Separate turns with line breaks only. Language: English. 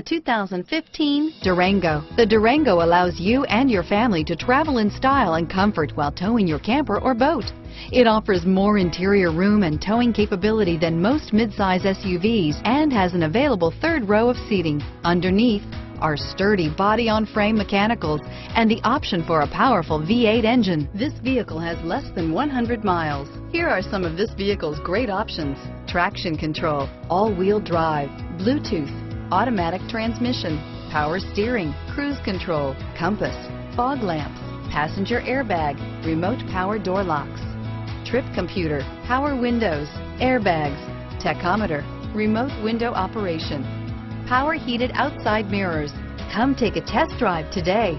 The 2015 Durango. The Durango allows you and your family to travel in style and comfort while towing your camper or boat. It offers more interior room and towing capability than most midsize SUVs and has an available third row of seating. Underneath are sturdy body-on-frame mechanicals and the option for a powerful V8 engine. This vehicle has less than 100 miles. Here are some of this vehicle's great options. Traction control, all-wheel drive, Bluetooth, automatic transmission, power steering, cruise control, compass, fog lamps, passenger airbag, remote power door locks, trip computer, power windows, airbags, tachometer, remote window operation, power heated outside mirrors. Come take a test drive today.